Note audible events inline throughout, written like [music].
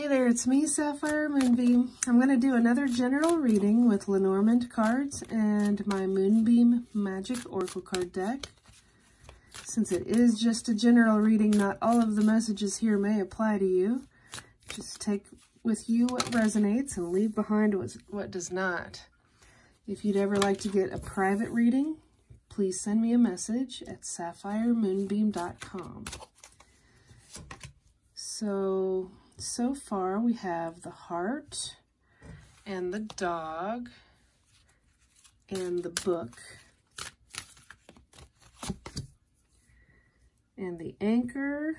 Hey there, it's me, Sapphire Moonbeam. I'm going to do another general reading with Lenormand cards and my Moonbeam Magick Oracle card deck. Since it is just a general reading, not all of the messages here may apply to you. Just take with you what resonates and leave behind what does not. If you'd ever like to get a private reading, please send me a message at sapphiremoonbeam.com. So, so far we have the heart and the dog and the book and the anchor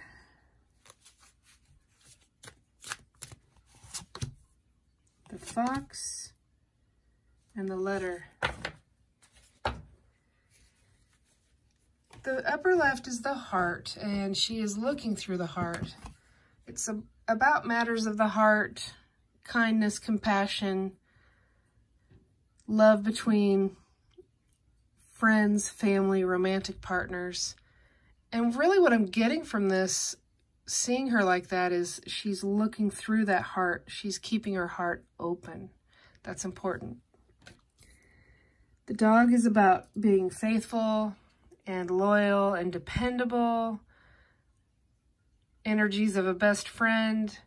the fox and the letter. The upper left is the heart, and she is looking through the heart. It's a, about matters of the heart, kindness, compassion, love between friends, family, romantic partners. And really what I'm getting from this, seeing her like that, is she's looking through that heart. She's keeping her heart open. That's important. The dog is about being faithful and loyal and dependable, energies of a best friend,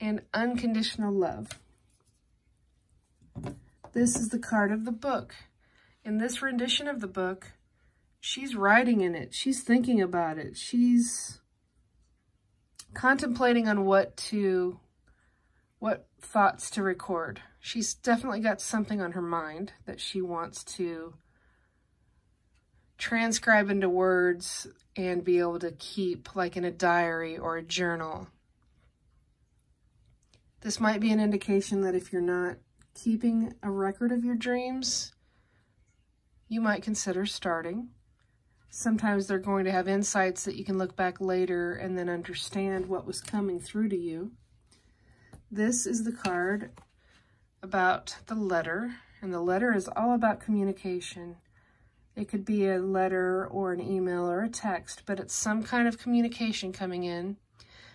and unconditional love. This is the card of the book. In this rendition of the book, she's writing in it. She's thinking about it. She's contemplating on what to, what thoughts to record. She's definitely got something on her mind that she wants to transcribe into words and be able to keep like in a diary or a journal. This might be an indication that if you're not keeping a record of your dreams, you might consider starting. Sometimes they're going to have insights that you can look back later and then understand what was coming through to you. This is the card about the letter, and the letter is all about communication. It could be a letter or an email or a text, but it's some kind of communication coming in.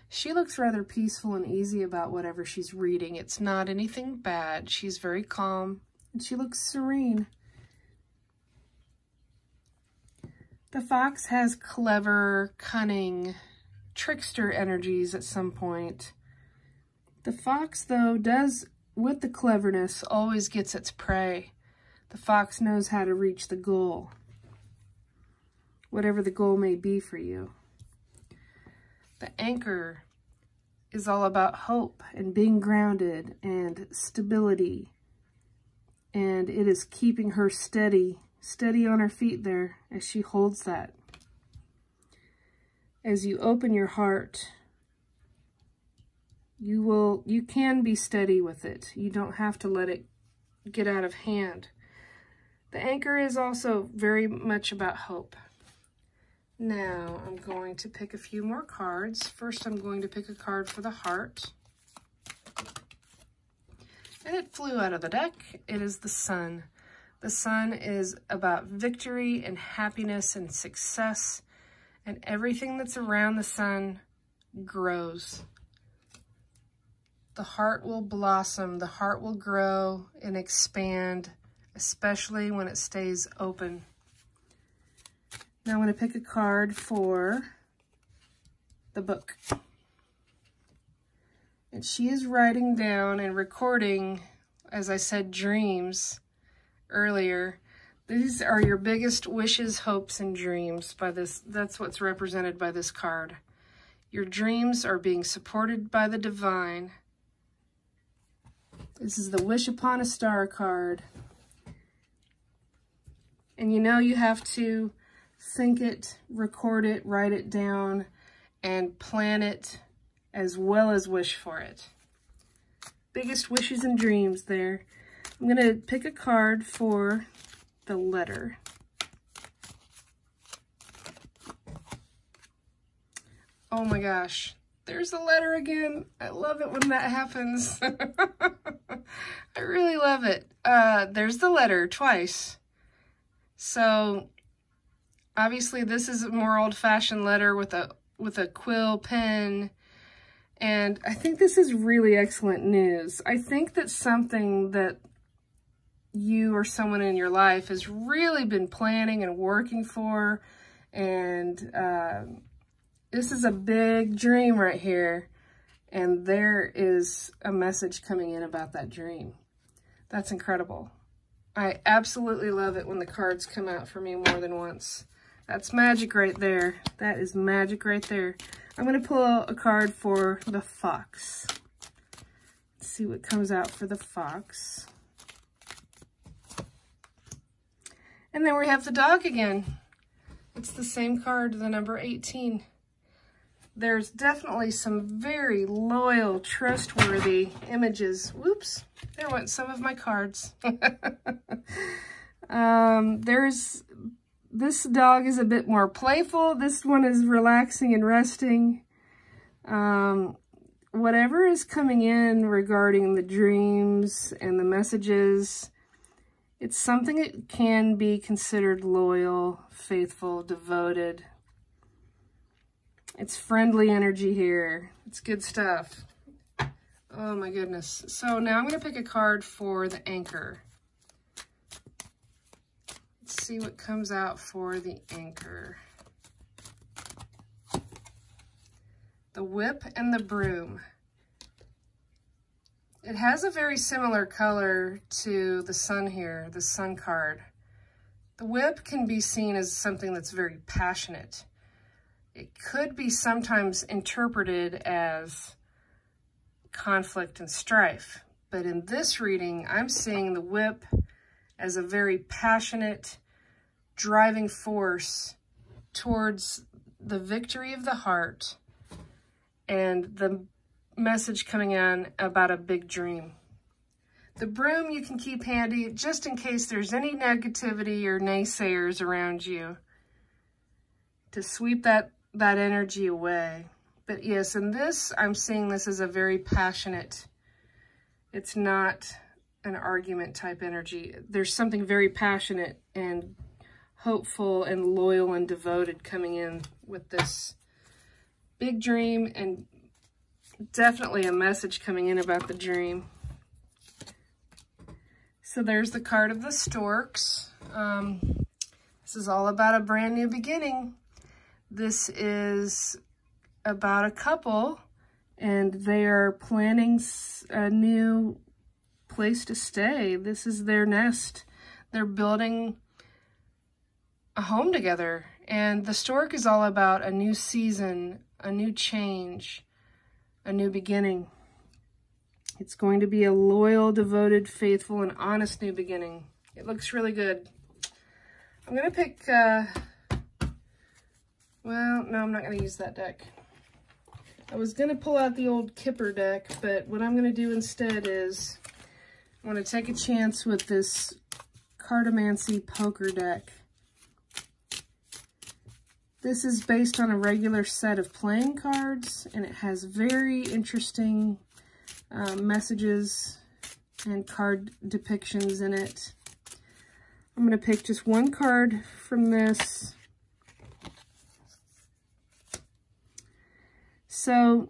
She looks rather peaceful and easy about whatever she's reading. It's not anything bad. She's very calm and she looks serene. The fox has clever, cunning, trickster energies at some point. The fox, though, does, with the cleverness, always gets its prey. The fox knows how to reach the goal, whatever the goal may be for you. The anchor is all about hope and being grounded and stability. And it is keeping her steady, steady on her feet there as she holds that. As you open your heart, you will, you can be steady with it. You don't have to let it get out of hand. The anchor is also very much about hope. Now I'm going to pick a few more cards. First I'm going to pick a card for the heart. And it flew out of the deck. It is the sun. The sun is about victory and happiness and success. And everything that's around the sun grows. The heart will blossom. The heart will grow and expand especially when it stays open. Now I'm going to pick a card for the book. And she is writing down and recording, as I said, dreams earlier. These are your biggest wishes, hopes, and dreams by this. That's what's represented by this card. Your dreams are being supported by the divine. This is the Wish Upon a Star card. And you know you have to think it, record it, write it down, and plan it as well as wish for it. Biggest wishes and dreams there. I'm going to pick a card for the letter. Oh my gosh, there's the letter again. I love it when that happens. [laughs] I really love it. Uh, there's the letter twice. So obviously this is a more old-fashioned letter with a with a quill pen And I think this is really excellent news. I think that something that you or someone in your life has really been planning and working for. And uh, this is a big dream right here. And there is a message coming in about that dream. That's incredible. I absolutely love it when the cards come out for me more than once. That's magic right there. That is magic right there. I'm going to pull a card for the fox. Let's see what comes out for the fox. And then we have the dog again. It's the same card, the number 18. There's definitely some very loyal, trustworthy images. Whoops, there went some of my cards. [laughs] um, there's, this dog is a bit more playful. This one is relaxing and resting. Um, whatever is coming in regarding the dreams and the messages, it's something that can be considered loyal, faithful, devoted. It's friendly energy here. It's good stuff. Oh my goodness. So now I'm going to pick a card for the anchor. Let's see what comes out for the anchor. The whip and the broom. It has a very similar color to the sun here, the sun card. The whip can be seen as something that's very passionate. It could be sometimes interpreted as conflict and strife, but in this reading, I'm seeing the whip as a very passionate, driving force towards the victory of the heart and the message coming in about a big dream. The broom you can keep handy just in case there's any negativity or naysayers around you to sweep that, that energy away. But yes, in this, I'm seeing this as a very passionate, it's not an argument type energy. There's something very passionate and hopeful and loyal and devoted coming in with this big dream and definitely a message coming in about the dream. So there's the card of the storks. Um, this is all about a brand new beginning. This is about a couple and they are planning a new place to stay. This is their nest. They're building a home together. And the stork is all about a new season, a new change, a new beginning. It's going to be a loyal, devoted, faithful, and honest new beginning. It looks really good. I'm going to pick, uh, well, no, I'm not going to use that deck. I was going to pull out the old Kipper deck, but what I'm going to do instead is I'm going to take a chance with this Cartomancy poker deck. This is based on a regular set of playing cards, and it has very interesting uh, messages and card depictions in it. I'm going to pick just one card from this. So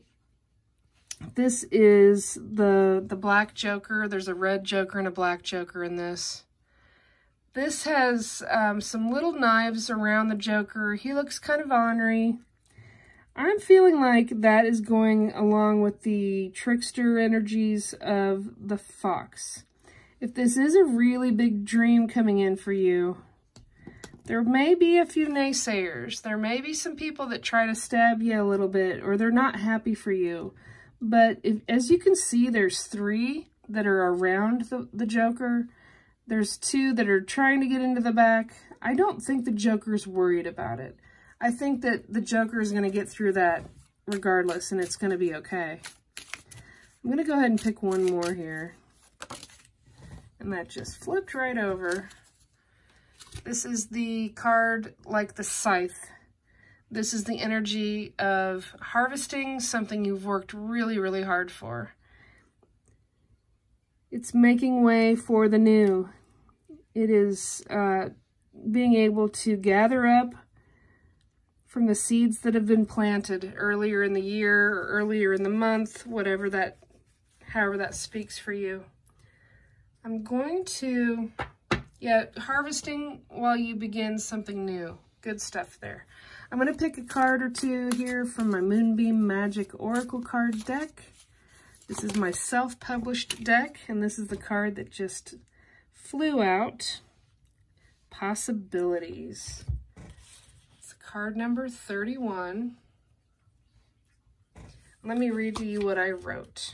this is the, the black joker. There's a red joker and a black joker in this. This has um, some little knives around the Joker. He looks kind of ornery. I'm feeling like that is going along with the trickster energies of the fox. If this is a really big dream coming in for you, there may be a few naysayers. There may be some people that try to stab you a little bit or they're not happy for you. But if, as you can see, there's three that are around the, the Joker. There's two that are trying to get into the back. I don't think the Joker's worried about it. I think that the Joker is going to get through that regardless, and it's going to be okay. I'm going to go ahead and pick one more here. And that just flipped right over. This is the card like the Scythe. This is the energy of harvesting something you've worked really, really hard for. It's making way for the new. It is uh, being able to gather up from the seeds that have been planted earlier in the year or earlier in the month, whatever that, however that speaks for you. I'm going to, yeah, harvesting while you begin something new. Good stuff there. I'm going to pick a card or two here from my Moonbeam Magick Oracle card deck. This is my self-published deck, and this is the card that just flew out. Possibilities. It's card number 31. Let me read to you what I wrote.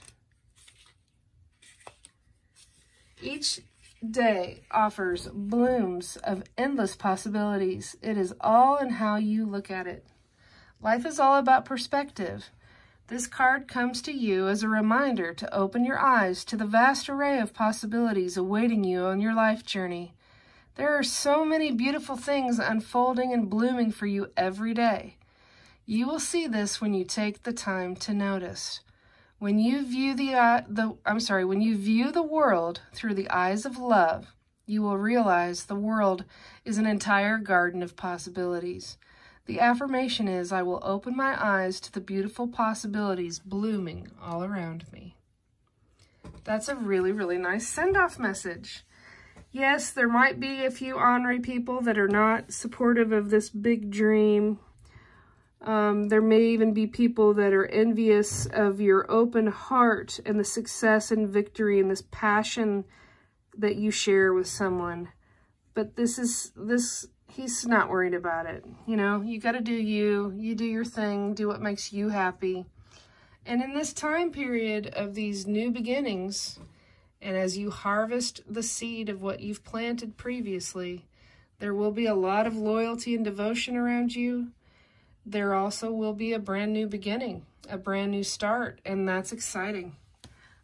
Each day offers blooms of endless possibilities. It is all in how you look at it. Life is all about perspective. This card comes to you as a reminder to open your eyes to the vast array of possibilities awaiting you on your life journey. There are so many beautiful things unfolding and blooming for you every day. You will see this when you take the time to notice. When you view the, uh, the I'm sorry, when you view the world through the eyes of love, you will realize the world is an entire garden of possibilities. The affirmation is, I will open my eyes to the beautiful possibilities blooming all around me. That's a really, really nice send-off message. Yes, there might be a few ornery people that are not supportive of this big dream um, there may even be people that are envious of your open heart and the success and victory and this passion that you share with someone. But this is, this, he's not worried about it. You know, you got to do you, you do your thing, do what makes you happy. And in this time period of these new beginnings, and as you harvest the seed of what you've planted previously, there will be a lot of loyalty and devotion around you there also will be a brand new beginning, a brand new start, and that's exciting.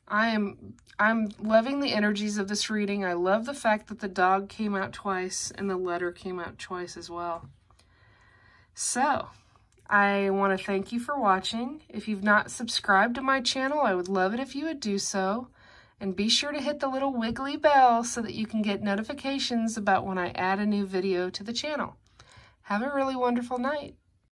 I am I'm loving the energies of this reading. I love the fact that the dog came out twice and the letter came out twice as well. So, I want to thank you for watching. If you've not subscribed to my channel, I would love it if you would do so. And be sure to hit the little wiggly bell so that you can get notifications about when I add a new video to the channel. Have a really wonderful night.